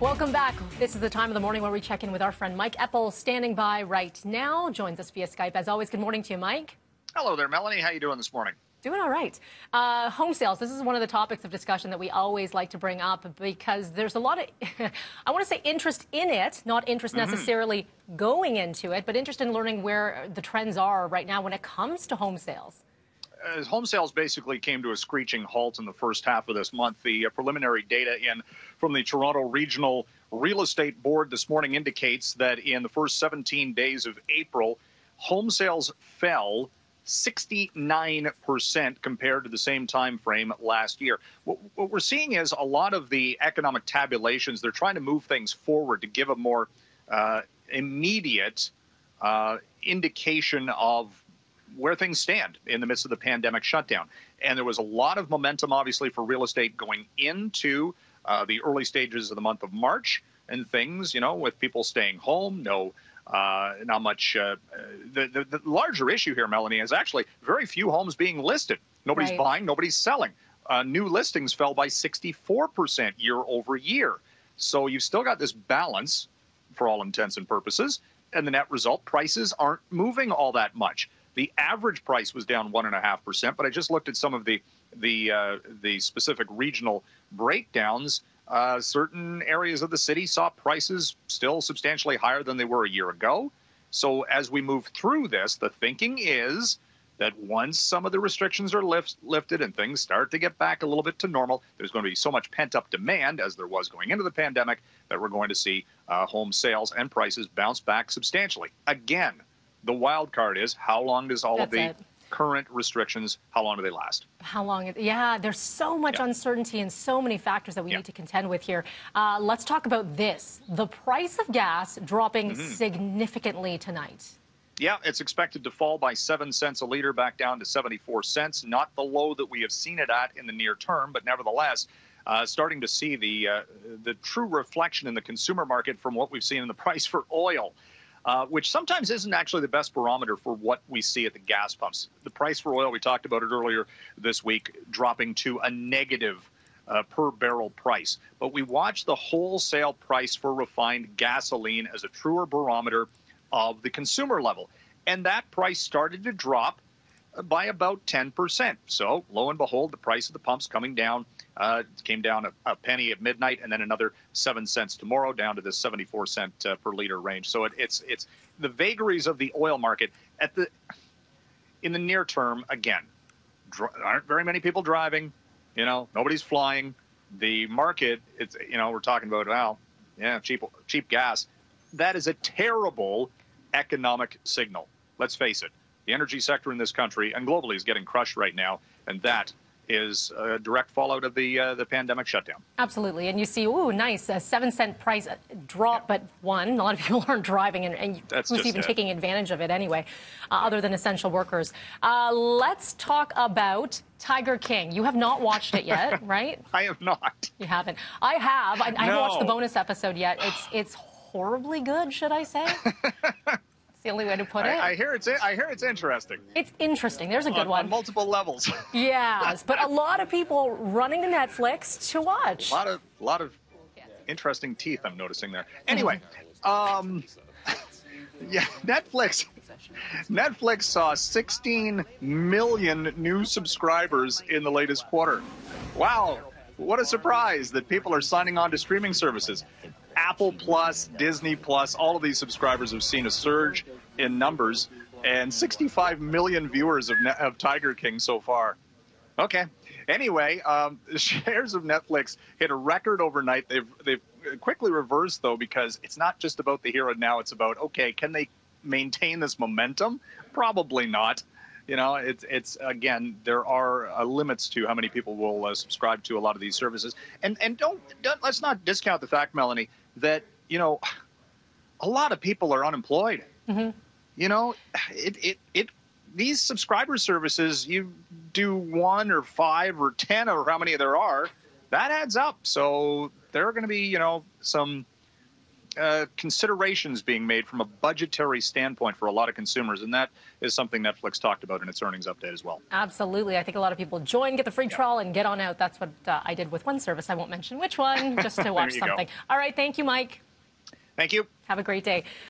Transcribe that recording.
Welcome back. This is the time of the morning where we check in with our friend Mike Eppel, standing by right now. Joins us via Skype. As always, good morning to you, Mike. Hello there, Melanie. How you doing this morning? Doing all right. Uh, home sales. This is one of the topics of discussion that we always like to bring up because there's a lot of, I want to say interest in it, not interest mm -hmm. necessarily going into it, but interest in learning where the trends are right now when it comes to home sales. As home sales basically came to a screeching halt in the first half of this month, the uh, preliminary data in from the Toronto Regional Real Estate Board this morning indicates that in the first 17 days of April, home sales fell 69% compared to the same time frame last year. What, what, we're seeing is a lot of the economic tabulations, they're trying to move things forward to give a more uh, immediate uh, indication of where things stand in the midst of the pandemic shutdown. And there was a lot of momentum, obviously, for real estate going into uh, the early stages of the month of March and things, you know, with people staying home, no uh, not much. Uh, the, the, the, larger issue here, Melanie, is actually very few homes being listed. Nobody's right. buying, nobody's selling. Uh, new listings fell by 64% year over year. So you've still got this balance for all intents and purposes. And the net result, prices aren't moving all that much. The average price was down one and a half percent, but I just looked at some of the the uh, the specific regional breakdowns uh, certain areas of the city saw prices still substantially higher than they were a year ago. So as we move through this, the thinking is that once some of the restrictions are lift, lifted and things start to get back a little bit to normal, there's going to be so much pent up demand as there was going into the pandemic that we're going to see uh, home sales and prices bounce back substantially. Again, the wild card is how long does all That's of the it current restrictions, how long do they last? How long? Yeah, there's so much yeah. uncertainty and so many factors that we yeah. need to contend with here. Uh, let's talk about this the price of gas dropping mm-hmm. significantly tonight. Yeah, it's expected to fall by 7 cents a liter back down to 74 cents. Not the low that we have seen it at in the near term, but nevertheless, uh, starting to see the uh, the true reflection in the consumer market from what we've seen in the price for oil uh, which sometimes isn't actually the best barometer for what we see at the gas pumps. The price for oil, we talked about it earlier this week, dropping to a negative uh, per barrel price. But we watch the wholesale price for refined gasoline as a truer barometer of the consumer level. And that price started to drop by about 10%. So, lo and behold, the price of the pumps coming down uh, came down a, a, penny at midnight, and then another seven cents tomorrow, down to the 74 cent uh, per liter range. So it, it's it's the vagaries of the oil market at the in the near term. Again, dr- aren't very many people driving. You know, nobody's flying. The market, it's you know, we're talking about well, yeah, cheap cheap gas. That is a terrible economic signal. Let's face it. The energy sector in this country and globally is getting crushed right now, and that is a direct fallout of the uh, the pandemic shutdown. Absolutely, and you see, ooh, nice, a seven cent price drop, yeah. but one, a lot of people aren't driving, and, and who's even it. taking advantage of it anyway, uh, other than essential workers. Uh, let's talk about Tiger King. You have not watched it yet, right? I have not. You haven't. I have. I, I haven't watched the bonus episode yet. It's it's horribly good, should I say? the only way to put it. I, I, hear it's I hear it's interesting. It's interesting. There's a good on, one on multiple levels. yes, but a lot of people running to Netflix to watch. A lot of a lot of interesting teeth I'm noticing there. Anyway, um, yeah, Netflix. Netflix saw 16 million new subscribers in the latest quarter. Wow, what a surprise that people are signing on to streaming services. Apple Plus, Disney Plus, all of these subscribers have seen a surge in numbers, and 65 million viewers of, of Tiger King so far. Okay. Anyway, um, shares of Netflix hit a record overnight. They've they've quickly reversed though because it's not just about the and now. It's about okay, can they maintain this momentum? Probably not. You know, it's it's again there are uh, limits to how many people will uh, subscribe to a lot of these services, and and don't, don't let's not discount the fact, Melanie, that you know a lot of people are unemployed. Mm-hmm. You know, it it it these subscriber services you do one or five or ten or how many there are that adds up. So there are going to be you know some uh, considerations being made from a budgetary standpoint for a lot of consumers, and that is something Netflix talked about in its earnings update as well. Absolutely. I think a lot of people join, get the free trial, and get on out. That's what uh, I did with one service. I won't mention which one, just to watch something. Go. All right. Thank you, Mike. Thank you. Have a great day.